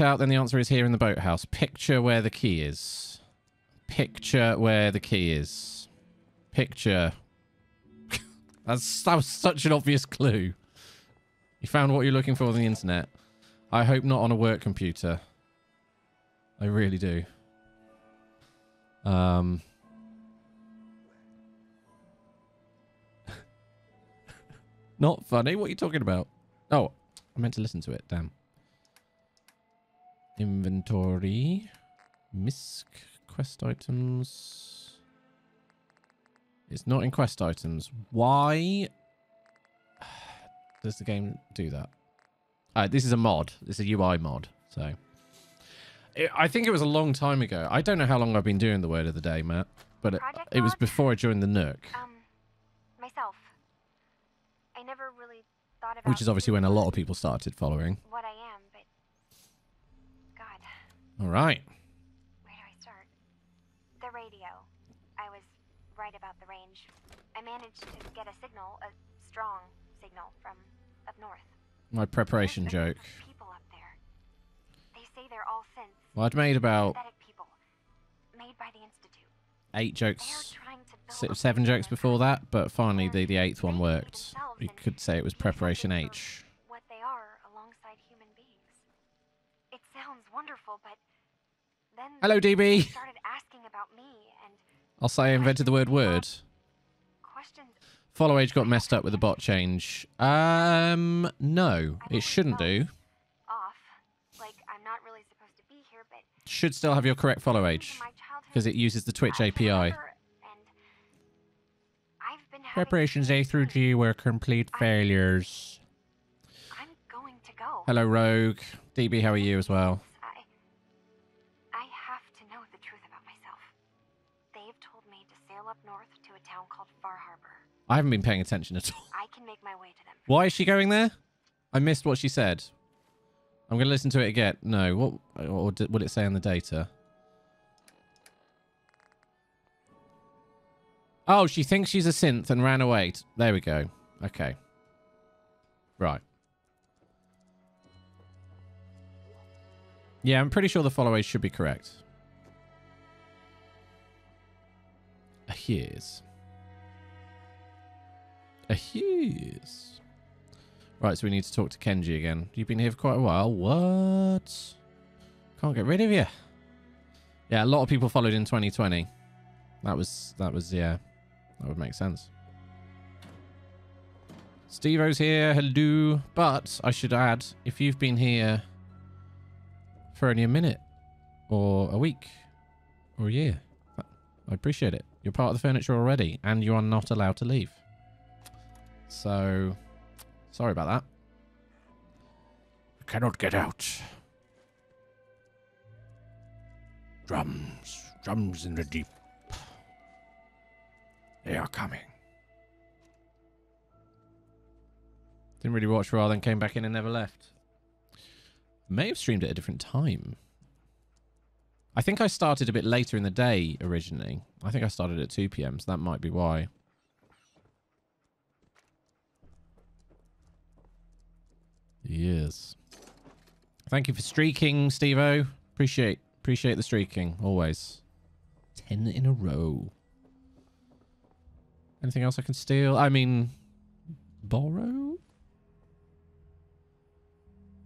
out, then the answer is here in the boathouse. Picture where the key is. Picture where the key is. Picture. That's that was such an obvious clue. You found what you're looking for on the internet. I hope not on a work computer. I really do. Um. not funny. What are you talking about? Oh, I meant to listen to it. Damn. Inventory. Misc. Quest items. It's not in quest items. Why does the game do that? Uh, this is a mod. This is a UI mod. So it, I think it was a long time ago. I don't know how long I've been doing the word of the day, Matt, but it, it was before I joined the Nook, Um, myself. I never really thought about which is obviously when a lot of people started following. what I am, but All right. where do I start? The radio. I was right about the range. I managed to get a signal, a strong signal from up north. My preparation joke. People up there. They say they're all synths. Well, I'd made about people made by the institute. eight jokes, trying to build se- a seven jokes before that, but finally the, the eighth one worked. You could say it was preparation H. What they are alongside human beings. It sounds wonderful, but then Hello, DB. started asking about me and I'll say I invented the word word. questions. Follow age got messed up with the bot change. Um, no, it shouldn't do. Off, like I'm not really supposed to be here, but Should still have your correct follow age because it uses the Twitch API. remember, and I've been having Preparations A through. G were complete failures. I'm going to go. Hello, Rogue. DB, how are you as well? I haven't been paying attention at all. I can make my way to them. Why is she going there? I missed what she said. I'm going to listen to it again. No, what or did, what did it say on the data? Oh, she thinks she's a synth and ran away. There we go. Okay. Right. Yeah, I'm pretty sure the follow age should be correct. Here's. Here's. Right, so we need to talk to Kenji again. You've been here for quite a while. What? Can't get rid of you. Yeah, a lot of people followed in 2020. That was, that was, yeah. That would make sense. Steve-O's here. Hello. But I should add, if you've been here for only a minute or a week or a year, I appreciate it. You're part of the furniture already and you are not allowed to leave. So, sorry about that. I cannot get out. Drums, drums in the deep. They are coming. Didn't really watch a then came back in and never left. May have streamed at a different time. I think I started a bit later in the day originally. I think I started at 2 p.m., so that might be why. Yes. Thank you for streaking, Stevo. Appreciate appreciate the streaking always. Ten in a row. Anything else I can steal? I mean, borrow?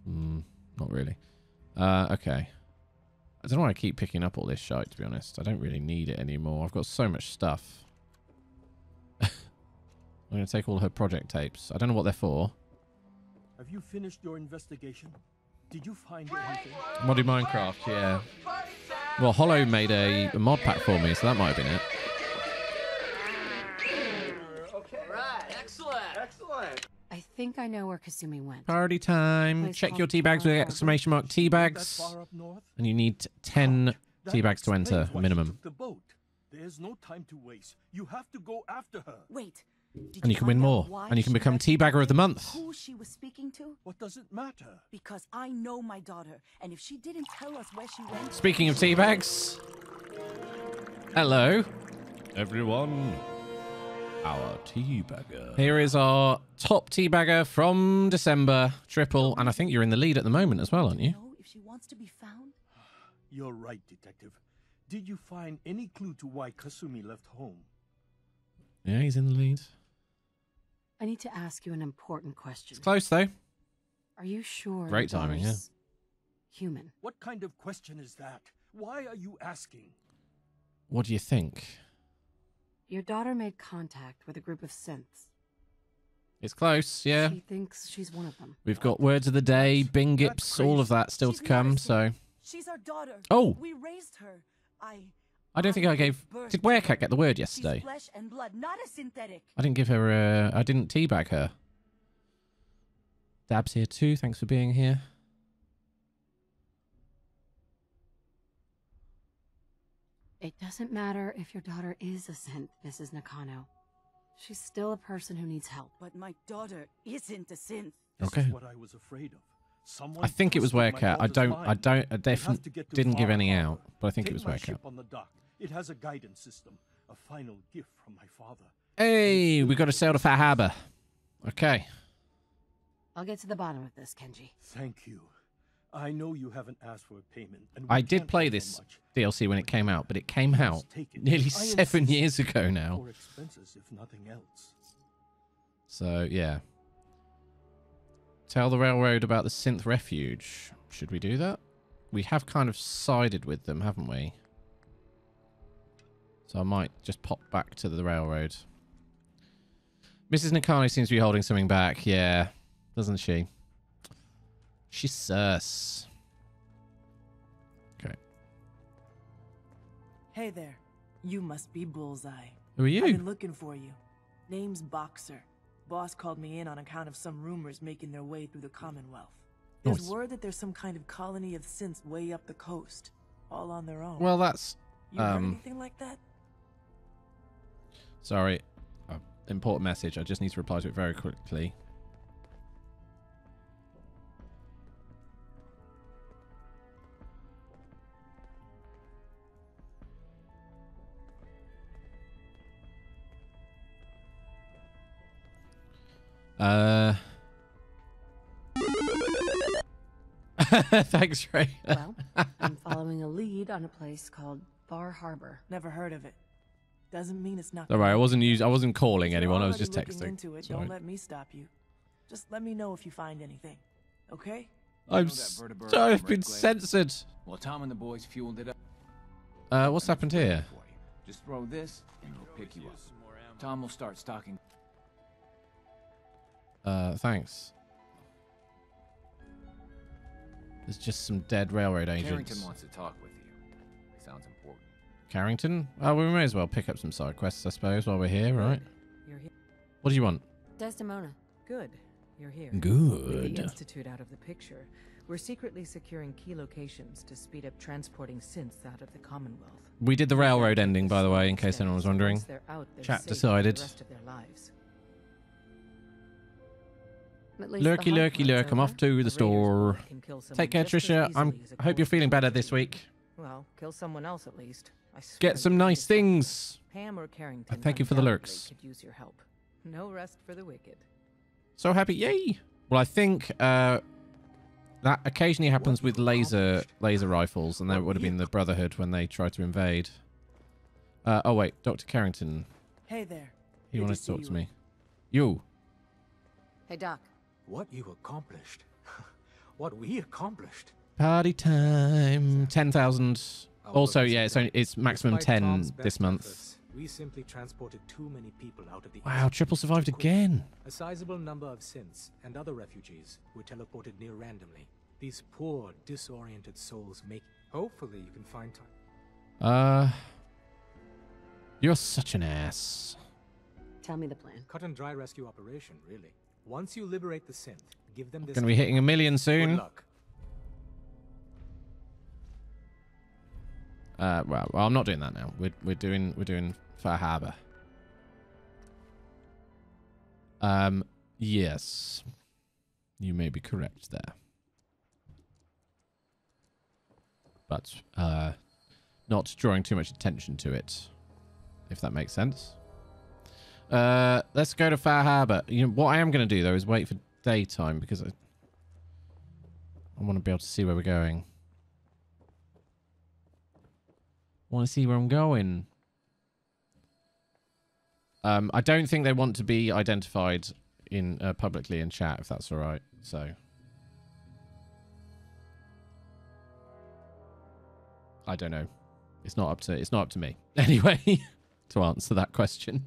Hmm, not really. Uh, okay. I don't know why I keep picking up all this shite, to be honest. I don't really need it anymore. I've got so much stuff. I'm going to take all her project tapes. I don't know what they're for. Have you finished your investigation? Did you find anything? Modded Minecraft, yeah. Well, Hollow made a, a mod pack for me, so that might have been it. Mm, okay. Right. Excellent. Excellent. I think I know where Kasumi went. Party time. Place Check your tea bags with Far exclamation mark tea bags. far up north? And you need 10 ah, That tea bags to enter, explains why she minimum. the boat. There's no time to waste. You have to go after her. Wait. Did And you can win more. And you can become left Teabagger of the Month. Who she was speaking to? What does it matter? Because I know my daughter, and if she didn't tell us where she went, Speaking of tea bags. Hello. Everyone. Our teabagger. Here is our top teabagger from December. Triple. And I think you're in the lead at the moment as well, aren't you? know if she wants to be found? You're right, Detective. Did you find any clue to why Kasumi left home? Yeah, he's in the lead. I need to ask you an important question. It's close though. Are you sure? the Great timing, yeah. Human. What kind of question is that? Why are you asking? What do you think? Your daughter made contact with a group of synths. It's close, yeah. She thinks she's one of them. We've got words of the day, bingips, all of that still She's to come. So. She's our daughter. Oh. We raised her. I. I don't think I gave. Did her. Werecat get the word yesterday? flesh and blood, not a synthetic. I didn't give her. Uh, I didn't teabag her. Dab's here too. Thanks for being here. It doesn't matter if your daughter is a synth, Mrs. Nakano. She's still a person who needs help. But my daughter isn't a synth. This Okay. is what I was afraid of. Someone I think it was twisted Werecat. I don't. I don't. I We have to definitely didn't give any out, but I think Take it was my Werecat. Ship on the dock. It has a guidance system, a final gift from my father. Hey, we got to sail to Far Harbor. Okay. I'll get to the bottom of this, Kenji. Thank you. I know you haven't asked for a payment. And I did play this much. DLC when it came out, but it came out it. nearly I seven years ago now. Expenses, if nothing else. So yeah. Tell the railroad about the synth refuge. Should we do that? We have kind of sided with them, haven't we? So I might just pop back to the railroad. Mrs. Nakano seems to be holding something back. Yeah, doesn't she? She's sus. Okay. Hey there. You must be Bullseye. Who are you? I've been looking for you. Name's Boxer. Boss called me in on account of some rumors making their way through the Commonwealth. There's Nice. word that there's some kind of colony of synths way up the coast, all on their own. Well, that's you heard um, anything like that? Sorry. Uh, important message. I just need to reply to it very quickly. Uh. Thanks, Ray. Well, I'm following a lead on a place called Far Harbor. Never heard of it. Doesn't mean it's not. All right, I wasn't us- I wasn't calling anyone. I was just looking texting. Into it, Sorry. don't let me stop you. Just let me know if you find anything. Okay? I'm know that s- vertibird sorry, I've been glade? censored. Well, Tom and the boys fueled it up. Uh, what's happened here? Just throw this, and we'll pick you up. Tom will start stocking. Uh, thanks. There's just some dead railroad agents. Carrington wants to talk with you. Sounds important. Carrington? Oh, we may as well pick up some side quests, I suppose, while we're here, right? You're here. What do you want? Desdemona. Good. You're here. With the Good. Institute out of the picture, we're secretly securing key locations to speed up transporting synths out of the Commonwealth. We did the railroad ending, by the way, in case anyone was wondering. they're out, they're Chat decided. The rest of their lives. At least the Lurky, lurky, part's lurk. I'm off to the store. bullet can kill someone Take care, just Trisha. I'm. easily as a I hope you're feeling better this week. Well, kill someone else at least. I swear Get some nice things. Pam or Carrington. thank you for the undoubtedly lurks. Could use your help. No rest for the wicked. So happy, yay! Well, I think uh, that occasionally happens with laser laser rifles, and that would have been the Brotherhood when they tried to invade. Uh, oh wait, Doctor Carrington. Hey there. He Good wanted to to talk see to me. You. Hey, Doc. What you accomplished. what we accomplished. Party time. Ten thousand. Our Also, yeah, it's only it's maximum Despite ten this month. efforts, we simply transported too many people out of the Wow, triple survived again. A sizable number of synths and other refugees were teleported near randomly. These poor, disoriented souls make. Hopefully, you can find time. Uh, you're such an ass. Tell me the plan. Cut and dry rescue operation, really. Once you liberate the synth, give them this. Gonna be hitting a million soon. Good soon. luck. Uh, well, well, I'm not doing that now. We're we're doing we're doing Far Harbor. Um, yes, you may be correct there, but uh, not drawing too much attention to it, if that makes sense. Uh, let's go to Far Harbor. You know what I am going to do though is wait for daytime because I. I want to be able to see where we're going. I want to see where I'm going. Um, I don't think they want to be identified in uh, publicly in chat, if that's all right. So, I don't know. It's not up to it's not up to me anyway to answer that question.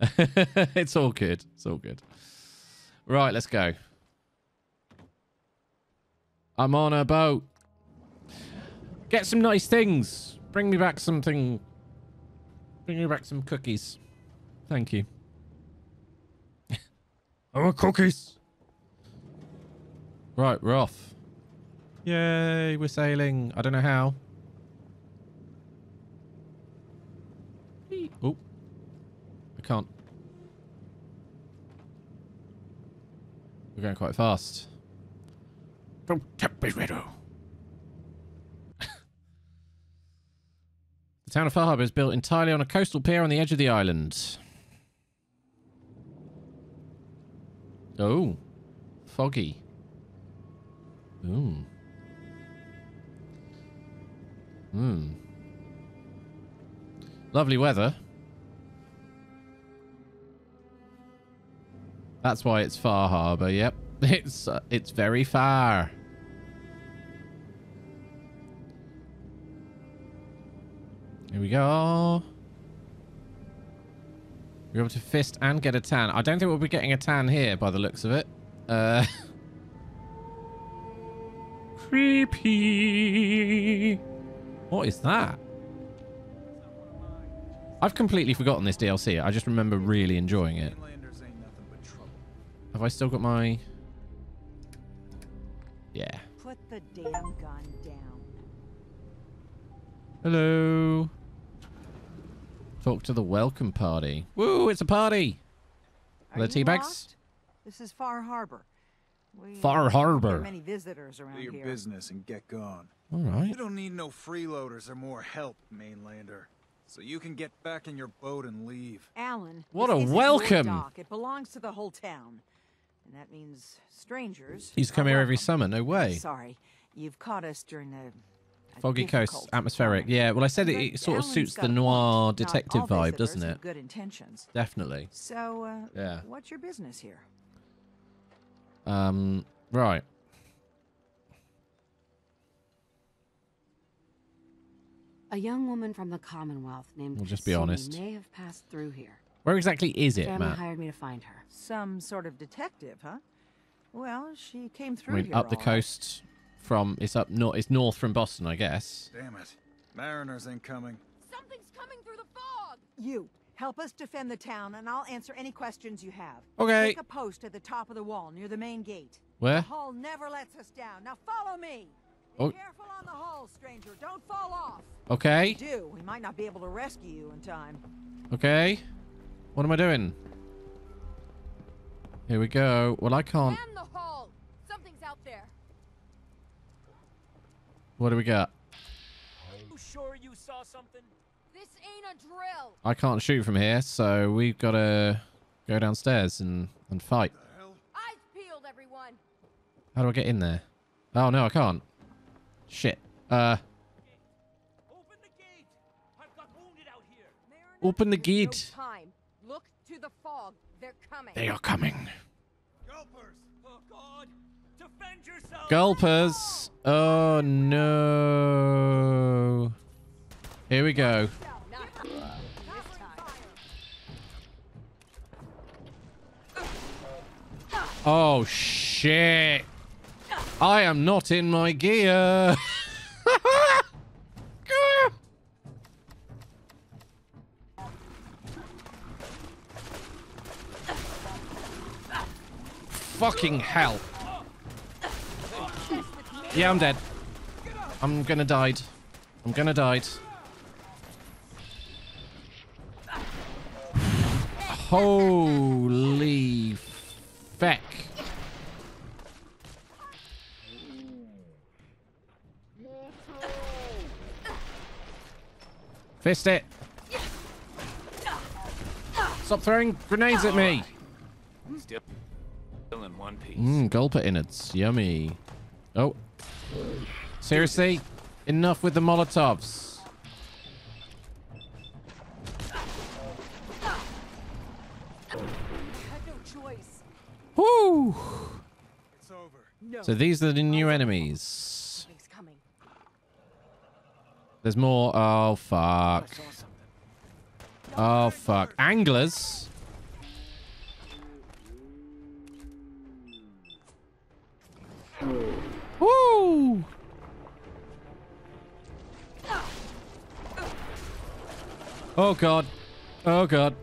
it's all good. It's all good. Right, let's go. I'm on a boat. Get some nice things. Bring me back something. Bring me back some cookies. Thank you. I want oh, cookies. Right, we're off. Yay, we're sailing. I don't know how. Oh. I can't. We're going quite fast. Don't tempt me, Widow. The town of Far Harbor is built entirely on a coastal pier on the edge of the island. Oh. Foggy. Ooh. Hmm. Lovely weather. That's why it's Far Harbor. Yep. It's uh, it's very far. Here we go. You're able to fist and get a tan. I don't think we'll be getting a tan here by the looks of it. Uh Creepy. What is that? I've completely forgotten this DLC. I just remember really enjoying it. Have I still got my... Yeah. Put the damn gun down. Hello. Talk to the welcome party. Woo, it's a party. Are, Are there tea bags? This is Far Harbor. We, Far Harbor. many visitors around Do your here. business and get gone. All right. You don't need no freeloaders or more help, mainlander. So you can get back in your boat and leave. Allen, What a welcome. dock. It belongs to the whole town. And that means strangers. He's come here every summer. No way. Sorry, you've caught us during a, a Foggy coast, atmospheric. moment. Yeah, well, I said it, it sort of suits the noir point. Detective vibe, doesn't it? Good intentions. Definitely. So, uh, Yeah. what's your business here? Um, right. A young woman from the Commonwealth named We'll just be honest. may have passed through here. Where exactly is it, Family Matt? hired me to find her. Some sort of detective, huh? Well, she came I through mean, here up the all right. Coast from... It's up north. It's north from Boston, I guess. Damn it. Mariners incoming. Something's coming through the fog! You help us defend the town, and I'll answer any questions you have. Okay. Take a post at the top of the wall near the main gate. Where? The hull never lets us down. Now follow me. Oh. Careful on the hull, stranger. Don't fall off. Okay. If you do, we might not be able to rescue you in time. Okay. What am I doing? Here we go. Well, I can't... Man the hull! Something's out there. What do we got? You sure you saw something? This ain't a drill! I can't shoot from here, so we've got to go downstairs and, and fight. Eyes peeled, everyone! How do I get in there? Oh, no, I can't. Shit. Uh, Open the gate! I've got wounded out here! open the No time. Look to the fog. They're coming. They are coming. Gulpers! Gulpers. Oh, no. Here we go. Oh, shit. I am not in my gear. Fucking hell. Yeah, I'm dead. I'm gonna die. I'm gonna die. Holy feck. Fist it. Stop throwing grenades at me. Still, still in one piece. Mmm, gulper innards. Yummy. Oh. Seriously? Enough with the Molotovs. Woo! So these are the new enemies. There's more. Oh, fuck. Oh, fuck. Anglers? Oh, God. Oh, God.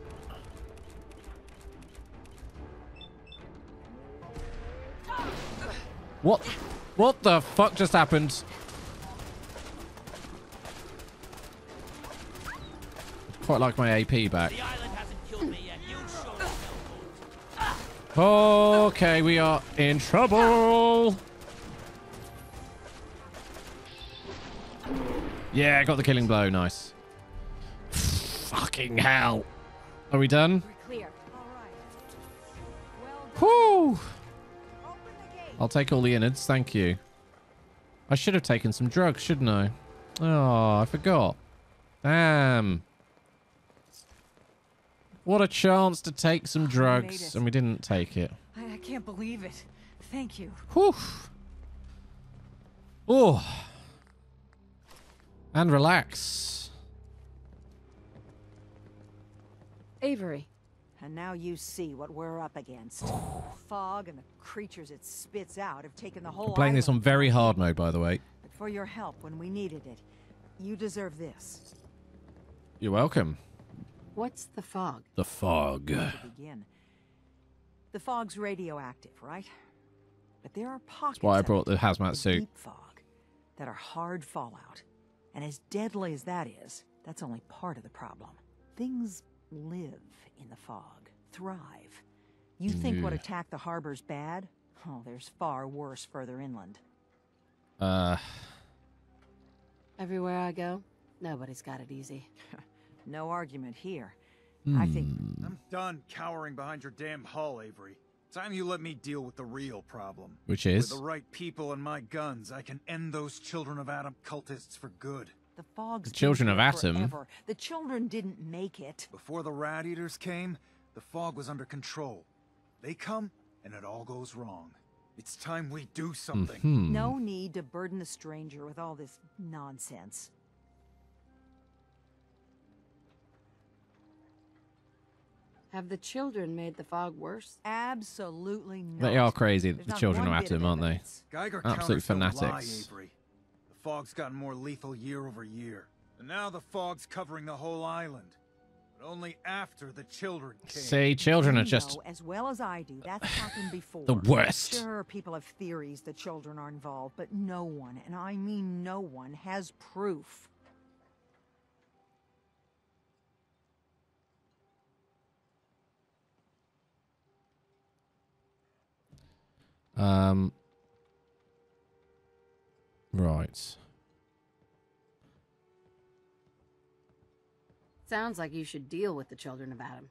What? What the fuck just happened? Quite like my AP back. The island hasn't killed me yet. You show yourself. Okay, we are in trouble. Yeah, got the killing blow. Nice. Fucking hell. Are we done? We're clear. Whew. I'll take all the innards. Thank you. I should have taken some drugs, shouldn't I? Oh, I forgot. Damn. What a chance to take some drugs, it. and we didn't take it. I, I can't believe it. Thank you. Whew. Oh. And relax. Avery. And now you see what we're up against. Fog and the creatures it spits out have taken the whole I'm playing this on very hard mode, by the way. But for your help when we needed it, you deserve this. You're welcome. What's the fog? The fog. To begin, the fog's radioactive, right? But there are pockets That's why I brought the hazmat suit. deep fog, that are hard fallout. And as deadly as that is, that's only part of the problem. Things live in the fog, thrive. You think what attacked the harbor's bad? Oh, there's far worse further inland. Uh, Everywhere I go, nobody's got it easy. No argument here. I think hmm. I'm done cowering behind your damn hull, Avery. Time you let me deal with the real problem. Which is? With the right people and my guns, I can end those children of Atom cultists for good. The fog's The children of Atom. forever. The children didn't make it. Before the rat eaters came, the fog was under control. They come, and it all goes wrong. It's time we do something. Mhm. No need to burden the stranger with all this nonsense. Have the children made the fog worse? Absolutely not. They are crazy, There's the children of Atom, aren't they? evidence. Geiger Absolute counters don't lie, fanatics. Avery. The fog's gotten more lethal year over year. And now the fog's covering the whole island. But only after the children came. See, children are just know as well as I do. That's happened before. the worst. Sure, people have theories that children are involved, but no one, and I mean no one, has proof. Um. Right. Sounds like you should deal with the children of Atom.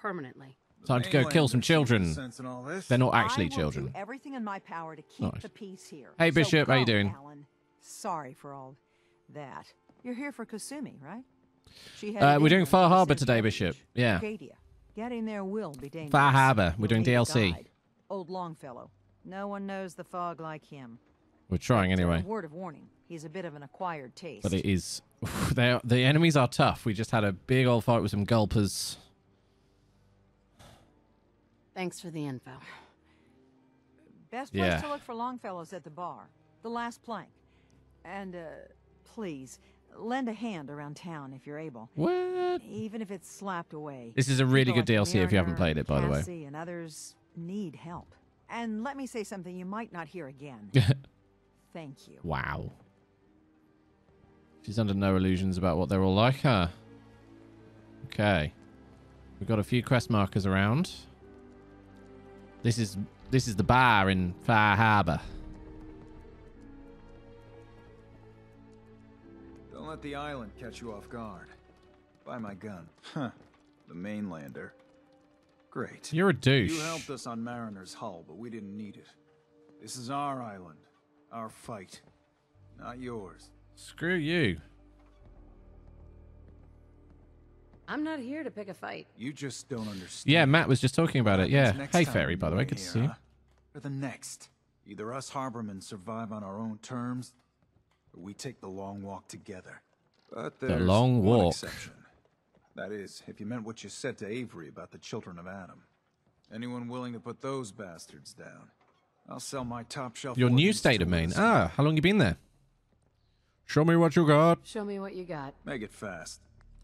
Permanently. Time to go kill some Mainlanders seem to children. sense in all this. They're not actually I will children. Everything in my power to keep Nice. the peace here. Hey, So Bishop, how you doing? Allen. Sorry for all that. You're here for Kasumi, right? She Uh, we're doing Far Harbor today, Bishop. Yeah. Acadia. Getting there will be dangerous. Far Harbor. We're doing DLC. Old Longfellow. No one knows the fog like him. We're trying But, anyway. word of warning, he's a bit of an acquired taste. But it is. They are, the enemies are tough. We just had a big old fight with some gulpers. Thanks for the info. Best place Yeah. to look for Longfellow's at the bar. The last plank. And, uh, please, lend a hand around town if you're able. What? Even if it's slapped away. This is a really People good like DLC if you haven't played it, by the way. Cassie, and others need help. And let me say something you might not hear again. Thank you. wow. She's under no illusions about what they're all like, huh? Okay. We've got a few quest markers around. This is this is the bar in Far Harbor. Don't let the island catch you off guard. Buy my gun. Huh. The mainlander. Great. You're a douche. You helped us on Mariner's hull, but we didn't need it. This is our island. Our fight, not yours. Screw you. I'm not here to pick a fight. You just don't understand. Yeah, Matt was just talking about it. Yeah. Hey, time Fairy, by the way. you're Good to see you. huh? Or the next. Either us Harbormen survive on our own terms, or we take the long walk together. But The there's long one walk. exception. That is, if you meant what you said to Avery about the children of Atom. Anyone willing to put those bastards down? I'll sell my top shelf. Your new state of Maine. Ah, how long you been there? Show me what you got. Show me what you got. Make it fast.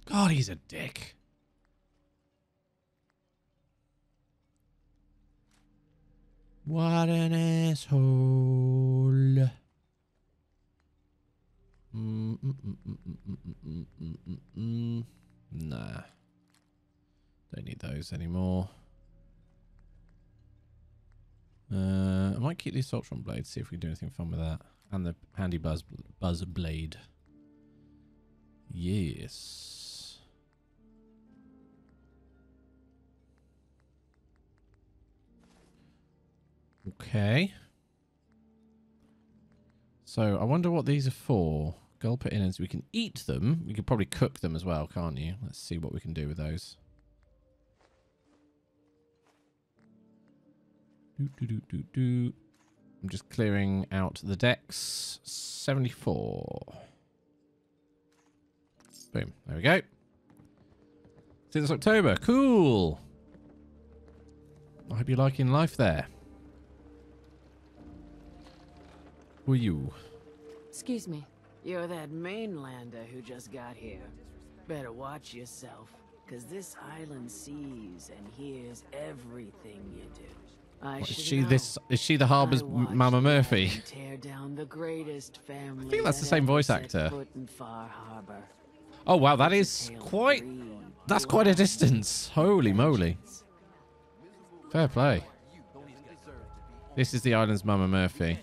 God, he's a dick. What an asshole. Nah. Don't need those anymore. Uh, I might keep the Assaultron blade, see if we can do anything fun with that. And the handy buzz buzz blade. Yes. Okay. So I wonder what these are for. Gulper innards. We can eat them. We could probably cook them as well, can't you? Let's see what we can do with those. Do, do, do, do, do. I'm just clearing out the decks. 74. Boom. There we go. Since October. Cool. I hope you're liking life there. Who are you? Excuse me. You're that mainlander who just got here. Better watch yourself, because this island sees and hears everything you do. I is she know. this? Is she the harbor's Mama Murphy? Tear down the greatest family. I think that's the same voice actor. foot in Far Harbor. Oh wow, that is quite. That's quite a distance. Holy moly! Fair play. This is the island's Mama Murphy.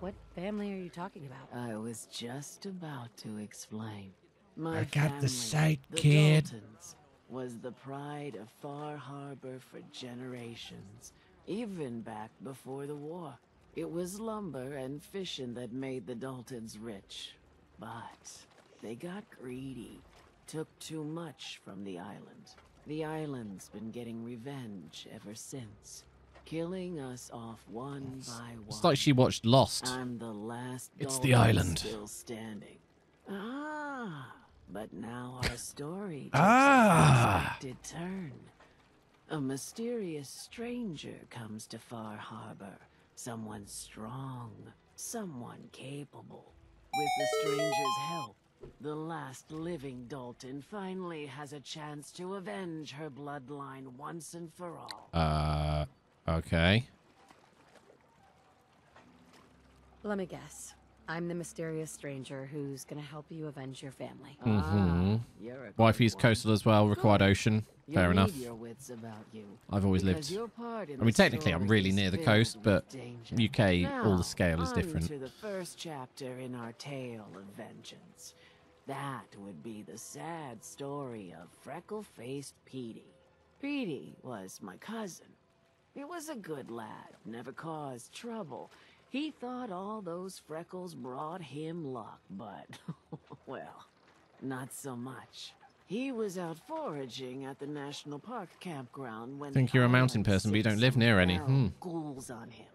What family are you talking about? I was just about to explain. My I got the family, sight, the kid. Daltons, was the pride of Far Harbor for generations, even back before the war. It was lumber and fishing that made the Daltons rich. But they got greedy, took too much from the island. The island's been getting revenge ever since, killing us off one by one. It's like she watched Lost. I'm the last. It's the island. Still standing. Ah, but now our story takes Ah. an turn. A mysterious stranger comes to Far Harbor. Someone strong, someone capable. With the stranger's help, the last living Dalton finally has a chance to avenge her bloodline once and for all. Uh, okay. Let me guess. I'm the mysterious stranger who's gonna help you avenge your family. Mm-hmm. you're a Wifey's coastal as well. Required ocean. Fair You'll enough. need your wits about you, I've always lived. your part in I mean, technically, I'm really near the coast, but danger. UK, all the scale is on different. to the first chapter in our tale of vengeance. That would be the sad story of freckle-faced Petey. Petey was my cousin. He was a good lad, never caused trouble. He thought all those freckles brought him luck, but, well, not so much. He was out foraging at the National Park campground when Think you're a mountain person, but you don't live near any. Hmm. Ghouls on him.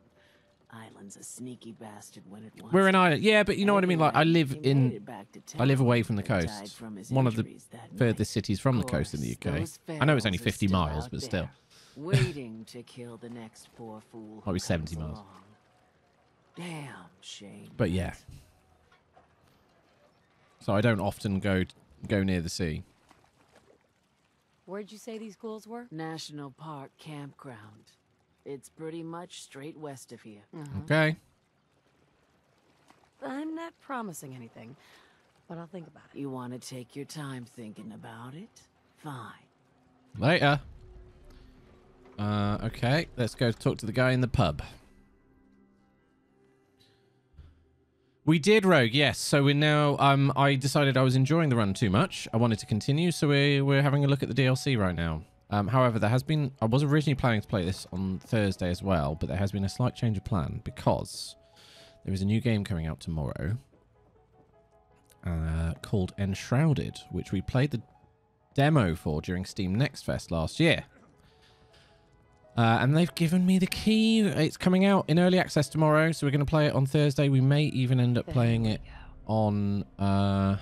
Island's a sneaky bastard when it wants We're in to. Ireland. Yeah, but you know what I mean. Like, I live in. it back to I live away from the coast. One of the injuries that night. furthest cities from the coast in the UK. I know it's only 50 miles, but still. waiting to kill the next poor fool. Might 70 miles. along. Damn shame. But yeah. So I don't often go go near the sea. Where'd you say these ghouls were? National Park campground. It's pretty much straight west of here. Okay. I'm not promising anything, but I'll think about it. You want to take your time thinking about it? Fine. Later. Uh, okay, let's go talk to the guy in the pub. We did Rogue, yes. So we're now. Um, I decided I was enjoying the run too much. I wanted to continue, so we're we're having a look at the DLC right now. Um, however, there has been. I was originally planning to play this on Thursday as well, but there has been a slight change of plan because there is a new game coming out tomorrow uh, called Enshrouded, which we played the demo for during Steam Next Fest last year. Uh, and they've given me the key. It's coming out in early access tomorrow, so we're going to play it on Thursday. We may even end up playing it on. Uh,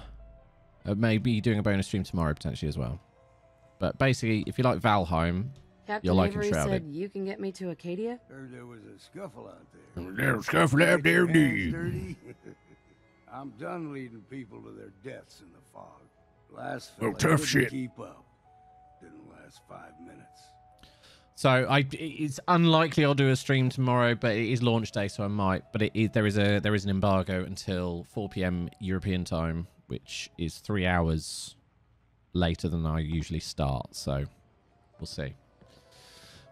uh, maybe doing a bonus stream tomorrow potentially as well. But basically, if you like Valheim, Captain you'll like Avery Enshrouded. said you can get me to Acadia. Heard there was a scuffle out there. There was a scuffle out there, Get dude. I'm done leading people to their deaths in the fog. Last Oh, fella tough couldn't shit. Keep up. Didn't last five minutes. So I, it's unlikely I'll do a stream tomorrow, but it is launch day, so I might. But it is, there is a there is an embargo until 4 p.m. European time, which is three hours later than I usually start. So we'll see.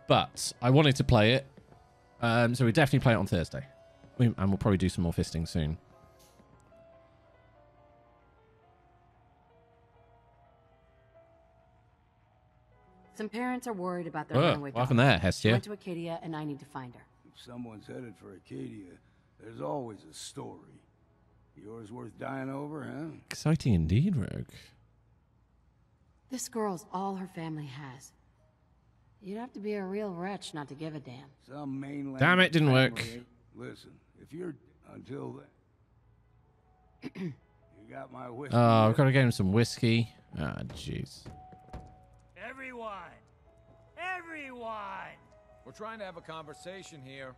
But I wanted to play it, um, so we definitely play it on Thursday, we, and we'll probably do some more fisting soon. Some parents are worried about their Oh, runaway what happened daughter. there, Hestia? She went to Acadia, and I need to find her. If someone's headed for Acadia, there's always a story. Yours worth dying over, huh? Exciting indeed, Rogue. This girl's all her family has. You'd have to be a real wretch not to give a damn. Some mainland. Damn it, didn't work. Listen, if you're until then, you got my whiskey. Oh, I've got to get him some whiskey. Ah, jeez. Everyone! Everyone! We're trying to have a conversation here.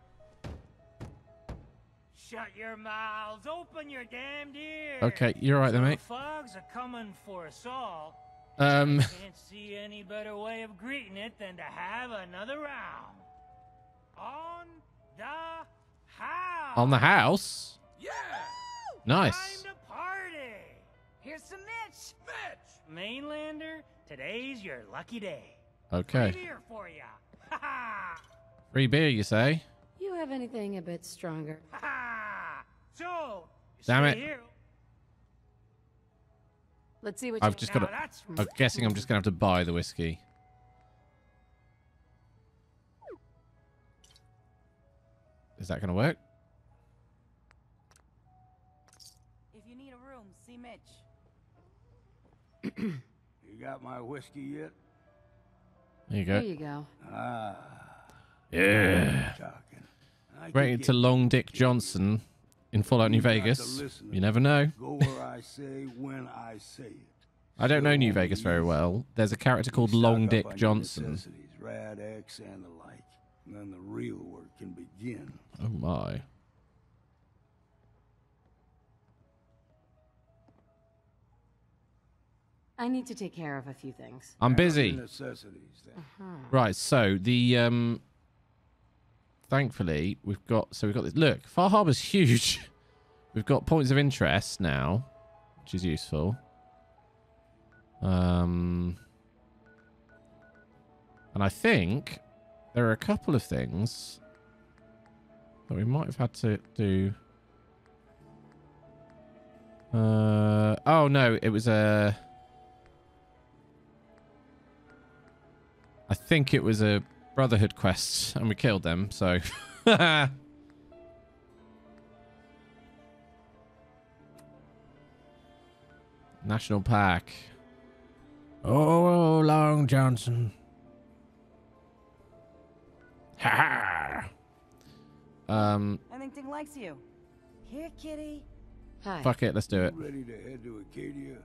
Shut your mouths! Open your damned ears! Okay, you're right there, mate. The fogs are coming for us all. Um, Can't see any better way of greeting it than to have another round. On the house! on the house. Yeah! Nice. Time to party! Here's some Mitch! Mitch! Mainlander, today's your lucky day. Okay. Free beer for ya! Ha ha! Free beer, you say? You have anything a bit stronger? Ha ha! So, Damn it. here. Let's see what I've you just got to. that's I'm guessing I'm just going to have to buy the whiskey. Is that going to work? If you need a room, see Mitch. You got my whiskey yet? There you go. There go. you go. Ah. Yeah. Talking. I could to Long Dick Johnson in Fallout New You got to Vegas. You never know. Go where I say when I say it. I don't know New Vegas very well. There's a character called Long Dick Johnson. Rad X and the like. And then the real work can begin. Oh my. I need to take care of a few things. I'm busy. necessities then. Uh-huh. Right, so the um thankfully we've got so we've got this look, Far Harbor's huge. We've got points of interest now, which is useful. Um and I think there are a couple of things that we might have had to do. Uh oh no, it was a I think it was a Brotherhood quest, and we killed them, so. National Park. Oh, Long Johnson. Ha ha. Um, I think Ting likes you. Here, kitty. Hi. fuck it, let's do it. Ready to head to Acadia?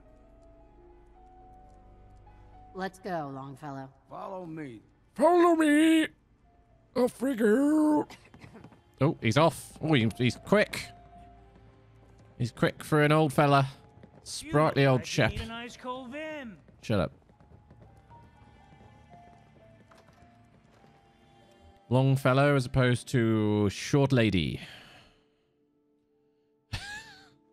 Let's go, Longfellow. Follow me. Follow me. Oh, figure. Oh, he's off. Oh, he- he's quick. He's quick for an old fella. Sprightly old chap. Nice. Shut up. Long fellow as opposed to short lady.